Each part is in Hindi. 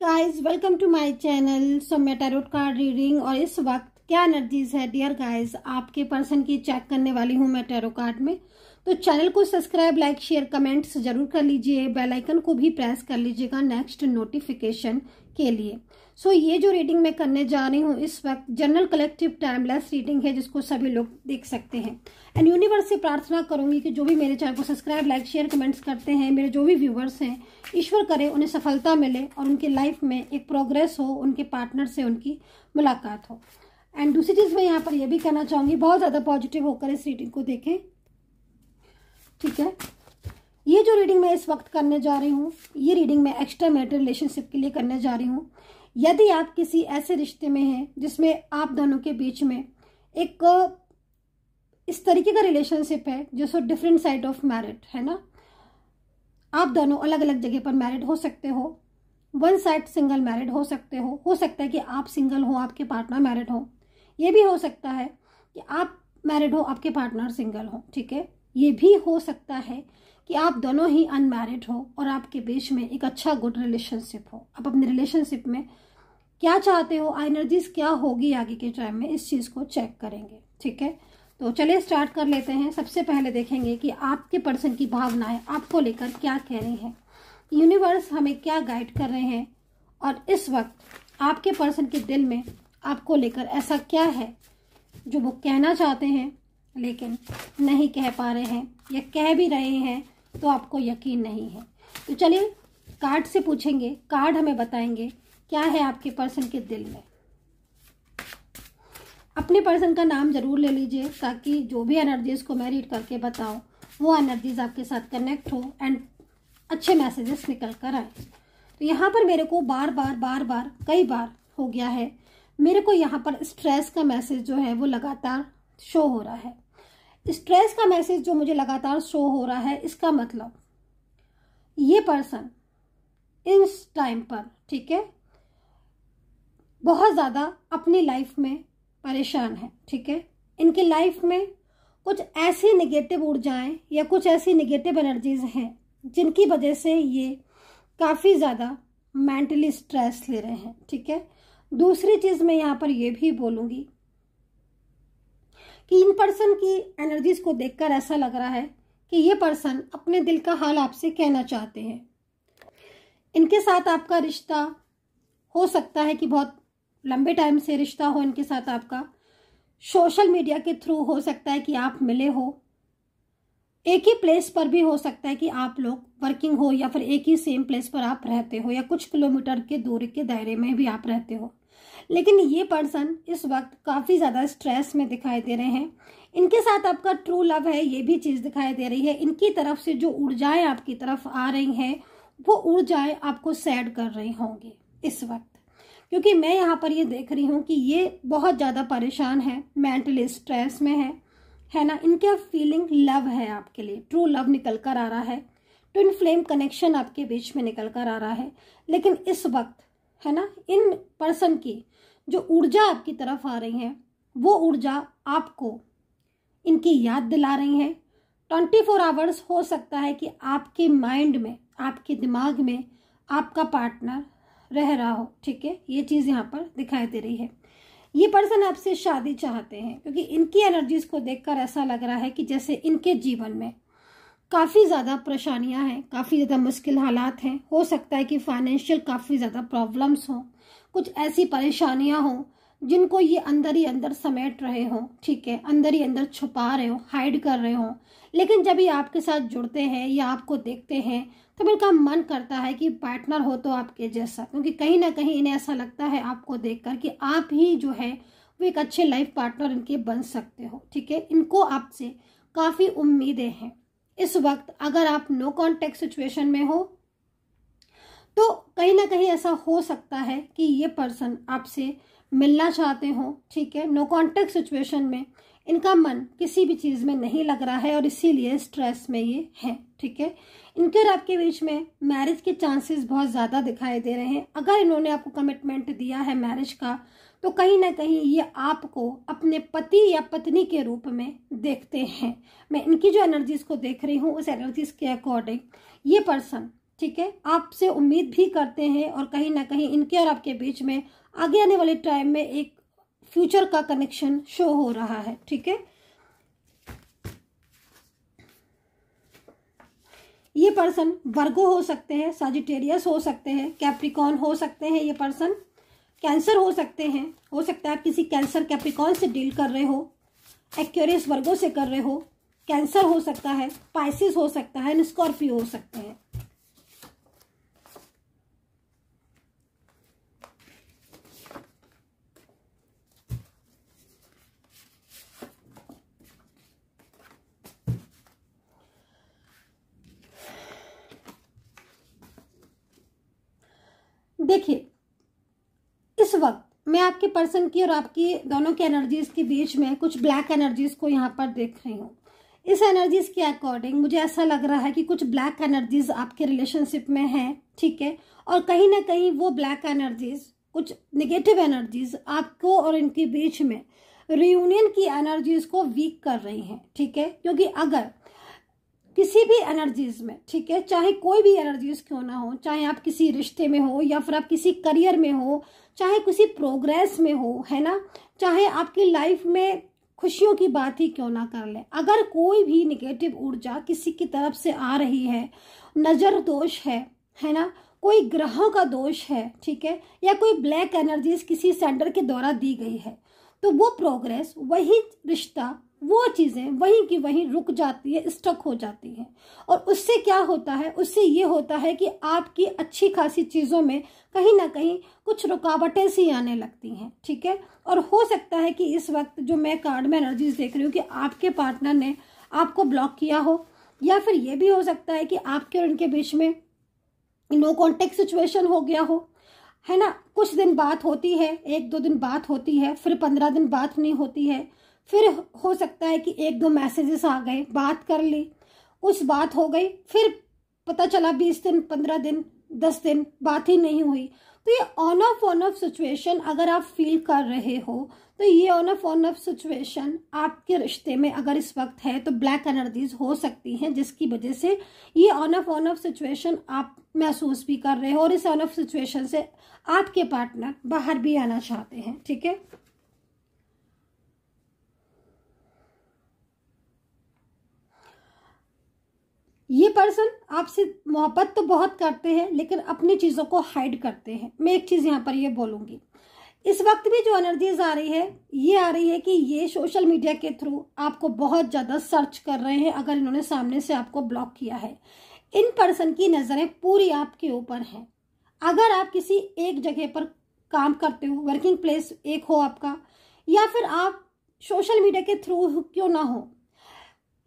Guys welcome to my channel so मैं टैरोट कार्ड रीडिंग और इस वक्त क्या एनर्जीज है डियर गाइस आपके पर्सन की चेक करने वाली हूँ मैं टैरो कार्ड में। तो चैनल को सब्सक्राइब लाइक शेयर कमेंट्स ज़रूर कर लीजिए। बेल आइकन को भी प्रेस कर लीजिएगा नेक्स्ट नोटिफिकेशन के लिए। सो so, ये जो रीडिंग मैं करने जा रही हूँ इस वक्त जनरल कलेक्टिव टाइमलेस रीडिंग है जिसको सभी लोग देख सकते हैं। एंड यूनिवर्स से प्रार्थना करूँगी कि जो भी मेरे चैनल को सब्सक्राइब लाइक शेयर कमेंट्स करते हैं मेरे जो भी व्यूवर्स हैं ईश्वर करे उन्हें सफलता मिले और उनकी लाइफ में एक प्रोग्रेस हो उनके पार्टनर से उनकी मुलाकात हो। एंड दूसरी चीज़ मैं यहाँ पर यह भी कहना चाहूँगी बहुत ज़्यादा पॉजिटिव होकर इस रीडिंग को देखें। ठीक है? ये जो रीडिंग मैं इस वक्त करने जा रही हूँ, ये रीडिंग मैं एक्स्ट्रा मैरिटल रिलेशनशिप के लिए करने जा रही हूँ। यदि आप किसी ऐसे रिश्ते में हैं, जिसमें आप दोनों के बीच में एक, इस तरीके का रिलेशनशिप है, जो so different side of married है ना? आप दोनों अलग अलग जगह पर मैरिड हो सकते हो। वन साइड सिंगल मैरिड हो सकते हो। हो सकता है कि आप सिंगल हो, आपके पार्टनर मैरिड हो। ये भी हो सकता है कि आप मैरिड हो, आपके पार्टनर सिंगल हो, ठीक है? ये भी हो सकता है कि आप दोनों ही अनमैरिड हो और आपके बीच में एक अच्छा गुड रिलेशनशिप हो। आप अपने रिलेशनशिप में क्या चाहते हो एनर्जीज क्या होगी आगे के टाइम में, इस चीज़ को चेक करेंगे, ठीक है? तो चलिए स्टार्ट कर लेते हैं। सबसे पहले देखेंगे कि आपके पर्सन की भावनाएँ आपको लेकर क्या कह रही हैं। यूनिवर्स हमें क्या गाइड कर रहे हैं और इस वक्त आपके पर्सन के दिल में आपको लेकर ऐसा क्या है जो वो कहना चाहते हैं? लेकिन नहीं कह पा रहे हैं या कह भी रहे हैं तो आपको यकीन नहीं है। तो चलिए, कार्ड से पूछेंगे, कार्ड हमें बताएँगे, क्या है आपके पर्सन के दिल में? अपने पर्सन का नाम ज़रूर ले लीजिए, ताकि जो भी एनर्जीज को मैं रीड करके बताऊँ वो एनर्जीज आपके साथ कनेक्ट हो एंड अच्छे मैसेजेस निकल कर आए। तो यहाँ पर मेरे को बार बार बार बार, कई बार हो गया है। मेरे को यहाँ पर स्ट्रेस का मैसेज जो है, वो लगातार शो हो रहा है। स्ट्रेस का मैसेज जो मुझे लगातार शो हो रहा है, इसका मतलब ये पर्सन इस टाइम पर, ठीक है, बहुत ज़्यादा अपनी लाइफ में परेशान है, ठीक है। इनकी लाइफ में कुछ ऐसी निगेटिव ऊर्जाएँ या कुछ ऐसी निगेटिव एनर्जीज हैं, जिनकी वजह से ये काफ़ी ज़्यादा मेंटली स्ट्रेस ले रहे हैं, ठीक है। दूसरी चीज़ मैं यहाँ पर यह भी बोलूँगी कि इन पर्सन की एनर्जीज को देखकर ऐसा लग रहा है कि ये पर्सन अपने दिल का हाल आपसे कहना चाहते हैं। इनके साथ आपका रिश्ता हो सकता है कि बहुत लंबे टाइम से रिश्ता हो इनके साथ आपका। सोशल मीडिया के थ्रू हो सकता है कि आप मिले हो। एक ही प्लेस पर भी हो सकता है कि आप लोग वर्किंग हो या फिर एक ही सेम प्लेस पर आप रहते हो या कुछ किलोमीटर के दूरी के दायरे में भी आप रहते हो। लेकिन ये पर्सन इस वक्त काफ़ी ज़्यादा स्ट्रेस में दिखाई दे रहे हैं। इनके साथ आपका ट्रू लव है, ये भी चीज़ दिखाई दे रही है। इनकी तरफ़ से जो ऊर्जाएँ आपकी तरफ़ आ रही हैं, वो ऊर्जाएँ आपको सैड कर रही होंगी इस वक्त। क्योंकि मैं यहाँ पर ये देख रही हूँ कि ये बहुत ज़्यादा परेशान है मेंटली स्ट्रेस में है। है ना? इनके फीलिंग लव है आपके लिए। ट्रू लव निकल कर आ रहा है। ट्विन फ्लेम कनेक्शन आपके बीच में निकल कर आ रहा है। लेकिन इस वक्त, है ना? इन पर्सन की जो ऊर्जा आपकी तरफ़ आ रही है, वो ऊर्जा आपको इनकी याद दिला रही है। ट्वेंटी फोर आवर्स हो सकता है कि आपके माइंड में, आपके दिमाग में आपका पार्टनर रह रहा हो, ठीक है? ये चीज़ यहाँ पर दिखाई दे रही है। ये पर्सन आपसे शादी चाहते हैं, क्योंकि इनकी एनर्जीज को देखकर ऐसा लग रहा है कि जैसे इनके जीवन में काफ़ी ज़्यादा परेशानियाँ हैं, काफ़ी ज़्यादा मुश्किल हालात हैं। हो सकता है कि फाइनेंशियल काफ़ी ज़्यादा प्रॉब्लम्स हों, कुछ ऐसी परेशानियाँ हों जिनको ये अंदर ही अंदर समेट रहे हो, ठीक है, अंदर ही अंदर छुपा रहे हो हाइड कर रहे हो। लेकिन जब ये आपके साथ जुड़ते हैं या आपको देखते हैं तो इनका मन करता है कि पार्टनर हो तो आपके जैसा। क्योंकि कहीं ना कहीं इन्हें ऐसा लगता है आपको देखकर कि आप ही जो है, वो एक अच्छे लाइफ पार्टनर इनके बन सकते हो, ठीक है? इनको आपसे काफ़ी उम्मीदें हैं। इस वक्त अगर आप नो कॉन्टेक्ट सिचुएशन में हो तो कहीं ना कहीं ऐसा हो सकता है कि ये पर्सन आपसे मिलना चाहते हो, ठीक है? नो कॉन्टेक्ट सिचुएशन में इनका मन किसी भी चीज़ में नहीं लग रहा है और इसीलिए स्ट्रेस में ये है, ठीक है? इनके और आपके बीच में मैरिज के चांसेस बहुत ज़्यादा दिखाई दे रहे हैं। अगर इन्होंने आपको कमिटमेंट दिया है मैरिज का तो कहीं ना कहीं ये आपको अपने पति या पत्नी के रूप में देखते हैं। मैं इनकी जो एनर्जीज को देख रही हूँ, उस एनर्जीज के अकॉर्डिंग ये पर्सन ठीक है? आपसे उम्मीद भी करते हैं और कहीं ना कहीं इनके और आपके बीच में आगे आने वाले टाइम में एक फ्यूचर का कनेक्शन शो हो रहा है, ठीक है? ये पर्सन वर्गो हो सकते हैं साजिटेरियस हो सकते हैं कैप्रिकॉन हो सकते हैं ये पर्सन कैंसर हो सकते हैं। हो सकता है आप किसी कैंसर कैप्रिकॉन से डील कर रहे हो एक्यूरियस वर्गो से कर रहे हो कैंसर हो सकता है पाइसिस हो सकता है स्कॉर्पियो हो सकते हैं देखिए इस वक्त मैं आपके पर्सन की और आपकी दोनों की एनर्जीज के बीच में कुछ ब्लैक एनर्जीज को यहाँ पर देख रही हूँ। इस एनर्जीज के अकॉर्डिंग मुझे ऐसा लग रहा है कि कुछ ब्लैक एनर्जीज आपके रिलेशनशिप में है, ठीक है? और कहीं ना कहीं वो ब्लैक एनर्जीज कुछ निगेटिव एनर्जीज आपको और इनके बीच में रियूनियन की एनर्जीज को वीक कर रही हैं, ठीक है? क्योंकि अगर किसी भी एनर्जीज में, ठीक है? चाहे कोई भी एनर्जीज क्यों ना हो, चाहे आप किसी रिश्ते में हो या फिर आप किसी करियर में हो, चाहे किसी प्रोग्रेस में हो, है ना? चाहे आपकी लाइफ में खुशियों की बात ही क्यों ना कर ले। अगर कोई भी निगेटिव ऊर्जा किसी की तरफ़ से आ रही है, नज़र दोष है है ना? कोई ग्रहों का दोष है, ठीक है? या कोई ब्लैक एनर्जीज किसी सेंटर के द्वारा दी गई है तो वो प्रोग्रेस वही रिश्ता वो चीज़ें वहीं की वहीं रुक जाती है स्टक हो जाती है। और उससे क्या होता है? उससे ये होता है कि आपकी अच्छी खासी चीज़ों में कहीं ना कहीं कुछ रुकावटें सी आने लगती हैं, ठीक है? और हो सकता है कि इस वक्त जो मैं कार्ड में एनर्जीज देख रही हूँ कि आपके पार्टनर ने आपको ब्लॉक किया हो, या फिर ये भी हो सकता है कि आपके और उनके बीच में नो कॉन्टेक्ट सिचुएशन हो गया हो। है ना? कुछ दिन बात होती है, एक दो दिन बात होती है, फिर पंद्रह दिन बात नहीं होती है। फिर हो सकता है कि एक दो मैसेजेस आ गए, बात कर ली। उस बात हो गई, फिर पता चला बीस दिन, पंद्रह दिन, दस दिन बात ही नहीं हुई। तो ये on off on off situation अगर आप फील कर रहे हो तो ये on off on off situation आपके रिश्ते में अगर इस वक्त है तो ब्लैक एनर्जीज हो सकती हैं, जिसकी वजह से ये on off on off situation आप महसूस भी कर रहे हो और इस ऑन ऑफ़ सिचुएशन से आपके पार्टनर बाहर भी आना चाहते हैं, ठीक है? ये पर्सन आपसे मोहब्बत तो बहुत करते हैं, लेकिन अपनी चीज़ों को हाइड करते हैं। मैं एक चीज़ यहाँ पर ये बोलूँगी। इस वक्त भी जो एनर्जीज आ रही है, ये आ रही है कि ये सोशल मीडिया के थ्रू आपको बहुत ज़्यादा सर्च कर रहे हैं, अगर इन्होंने सामने से आपको ब्लॉक किया है। इन पर्सन की नज़रें पूरी आपके ऊपर हैं। अगर आप किसी एक जगह पर काम करते हो वर्किंग प्लेस एक हो आपका, या फिर आप सोशल मीडिया के थ्रू क्यों ना हो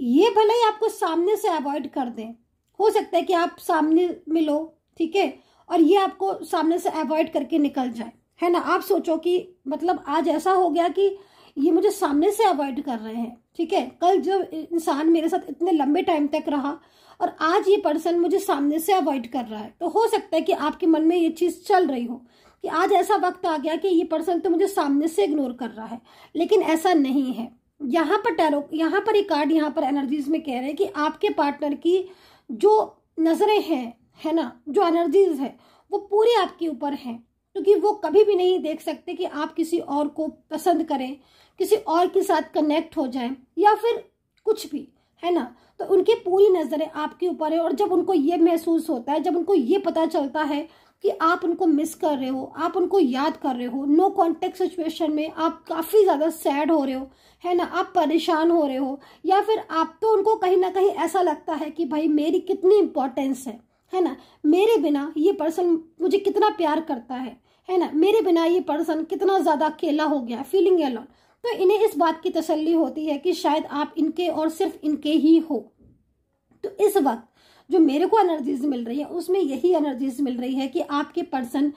ये भले ही आपको सामने से अवॉइड कर दें। हो सकता है कि आप सामने मिलो, ठीक है? और ये आपको सामने से अवॉइड करके निकल जाए। है ना? आप सोचो कि मतलब आज ऐसा हो गया कि ये मुझे सामने से अवॉइड कर रहे हैं, ठीक है? कल जो इंसान मेरे साथ इतने लंबे टाइम तक रहा और आज ये पर्सन मुझे सामने से अवॉइड कर रहा है तो हो सकता है कि आपके मन में ये चीज़ चल रही हो कि आज ऐसा वक्त आ गया कि ये पर्सन तो मुझे सामने से इग्नोर कर रहा है। लेकिन ऐसा नहीं है। यहाँ पर टैरो यहाँ पर एक कार्ड यहाँ पर एनर्जीज में कह रहे हैं कि आपके पार्टनर की जो नज़रें हैं, है ना, जो एनर्जीज है, वो पूरी आपके ऊपर हैं। क्योंकि वो कभी भी नहीं देख सकते कि आप किसी और को पसंद करें, किसी और के साथ कनेक्ट हो जाएँ, या फिर कुछ भी, है ना। तो उनकी पूरी नज़रें आपके ऊपर है और जब उनको ये महसूस होता है, जब उनको ये पता चलता है कि आप उनको मिस कर रहे हो, आप उनको याद कर रहे हो नो कॉन्टेक्ट सिचुएशन में आप काफ़ी ज़्यादा सैड हो रहे हो, है ना? आप परेशान हो रहे हो, या फिर आप तो उनको कहीं ना कहीं ऐसा लगता है कि भाई मेरी कितनी इंपॉर्टेंस है है ना? मेरे बिना ये पर्सन मुझे कितना प्यार करता है है ना? मेरे बिना ये पर्सन कितना ज़्यादा अकेला हो गया फीलिंग एलोन तो इन्हें इस बात की तसल्ली होती है कि शायद आप इनके और सिर्फ़ इनके ही हो। तो इस वक्त जो मेरे को एनर्जीज मिल रही है, उसमें यही एनर्जीज मिल रही है कि आपके पर्सन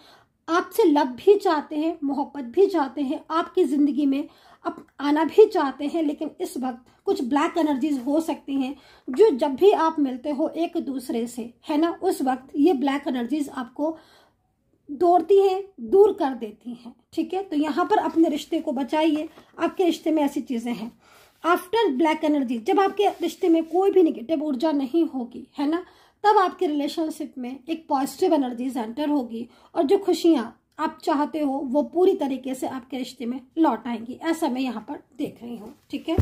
आपसे लव भी चाहते हैं, मोहब्बत भी चाहते हैं, आपकी ज़िंदगी में अब आना भी चाहते हैं, लेकिन इस वक्त कुछ ब्लैक एनर्जीज हो सकती हैं जो जब भी आप मिलते हो एक दूसरे से, है ना? उस वक्त ये ब्लैक एनर्जीज आपको दौड़ती हैं, दूर कर देती हैं, ठीक है? तो यहाँ पर अपने रिश्ते को बचाइए। आपके रिश्ते में ऐसी चीज़ें हैं। आफ्टर ब्लैक एनर्जी जब आपके रिश्ते में कोई भी निगेटिव ऊर्जा नहीं होगी, है ना? तब आपके रिलेशनशिप में एक पॉजिटिव एनर्जी एंटर होगी और जो खुशियाँ आप चाहते हो, वो पूरी तरीके से आपके रिश्ते में लौट आएँगी। ऐसा मैं यहाँ पर देख रही हूँ, ठीक है?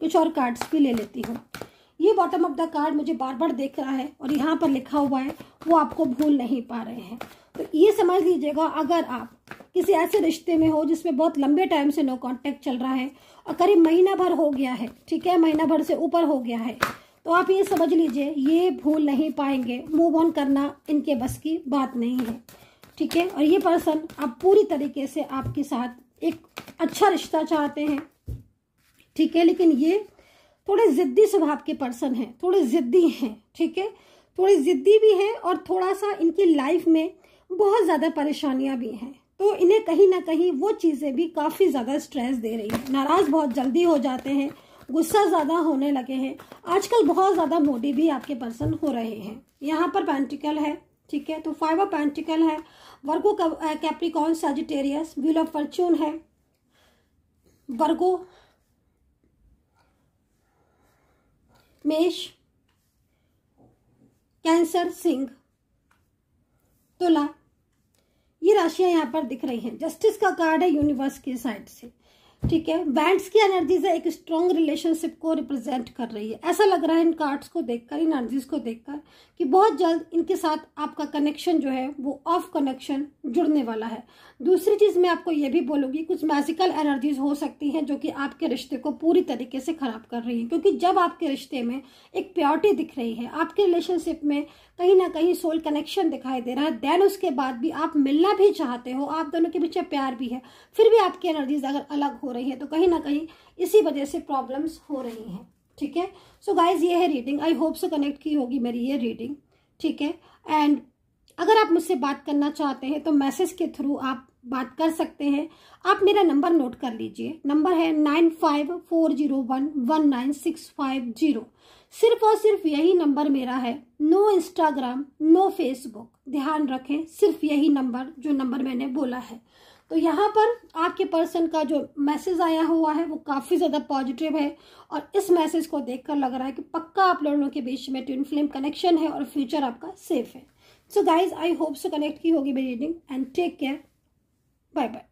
कुछ और कार्ड्स भी ले लेती हूँ। ये बॉटम ऑफ़ द कार्ड मुझे बार बार देख रहा है और यहाँ पर लिखा हुआ है, वो आपको भूल नहीं पा रहे हैं। तो ये समझ लीजिएगा, अगर आप किसी ऐसे रिश्ते में हो जिसमें बहुत लंबे टाइम से नो कांटेक्ट चल रहा है और करीब महीना भर हो गया है, ठीक है? महीना भर से ऊपर हो गया है। तो आप ये समझ लीजिए, ये भूल नहीं पाएँगे। मूव ऑन करना इनके बस की बात नहीं है, ठीक है? और ये पर्सन आप पूरी तरीके से आपके साथ एक अच्छा रिश्ता चाहते हैं, ठीक है? लेकिन ये थोड़े ज़िद्दी स्वभाव के पर्सन हैं, थोड़े ज़िद्दी हैं, ठीक है? थोड़ी ज़िद्दी भी हैं और थोड़ा सा इनकी लाइफ में बहुत ज़्यादा परेशानियाँ भी हैं। तो इन्हें कहीं ना कहीं वो चीज़ें भी काफ़ी ज़्यादा स्ट्रेस दे रही है। नाराज़ बहुत जल्दी हो जाते हैं, गुस्सा ज़्यादा होने लगे हैं। आजकल बहुत ज़्यादा मोडी भी आपके पर्सन हो रहे हैं। यहाँ पर पेंटिकल है, ठीक है? तो फाइव ऑफ़ पेंटिकल है। Virgo Capricorn Sagittarius wheel of fortune है। वर्गो मेष कैंसर सिंह तुला ये राशियाँ यहाँ पर दिख रही हैं। जस्टिस का कार्ड है यूनिवर्स की साइड से। ठीक है? बैंड्स की एनर्जीज एक स्ट्रॉन्ग रिलेशनशिप को रिप्रेजेंट कर रही है। ऐसा लग रहा है इन कार्ड्स को देखकर, इन एनर्जीज को देखकर कि बहुत जल्द इनके साथ आपका कनेक्शन जो है, वो ऑफ़ कनेक्शन जुड़ने वाला है। दूसरी चीज़ मैं आपको ये भी बोलूँगी, कुछ मैजिकल एनर्जीज हो सकती हैं जो कि आपके रिश्ते को पूरी तरीके से खराब कर रही है। क्योंकि जब आपके रिश्ते में एक प्योरिटी दिख रही है, आपके रिलेशनशिप में कहीं ना कहीं सोल कनेक्शन दिखाई दे रहा है। देन उसके बाद भी आप मिलना भी चाहते हो, आप दोनों के पीछे प्यार भी है, फिर भी आपकी एनर्जीज अगर अलग हो रही है तो कहीं ना कहीं इसी वजह से प्रॉब्लम्स हो रही हैं। ठीक है? सो गाइज़ ये है रीडिंग आई होप से कनेक्ट की होगी मेरी ये रीडिंग ठीक है? एंड अगर आप मुझसे बात करना चाहते हैं तो मैसेज के थ्रू आप बात कर सकते हैं। आप मेरा नंबर नोट कर लीजिए। नंबर है nine five four zero one one nine six five zero सिर्फ़ और सिर्फ़ यही नंबर मेरा है। नो इंस्टाग्राम नो फेसबुक ध्यान रखें, सिर्फ़ यही नंबर, जो नंबर मैंने बोला है। तो यहाँ पर आपके पर्सन का जो मैसेज आया हुआ है, वो काफ़ी ज़्यादा पॉजिटिव है और इस मैसेज को देखकर लग रहा है कि पक्का आप लोगों के बीच में ट्विन फ्लेम कनेक्शन है और फ्यूचर आपका सेफ़ है। So guys I hope so connect की होगी मेरी reading and take care bye bye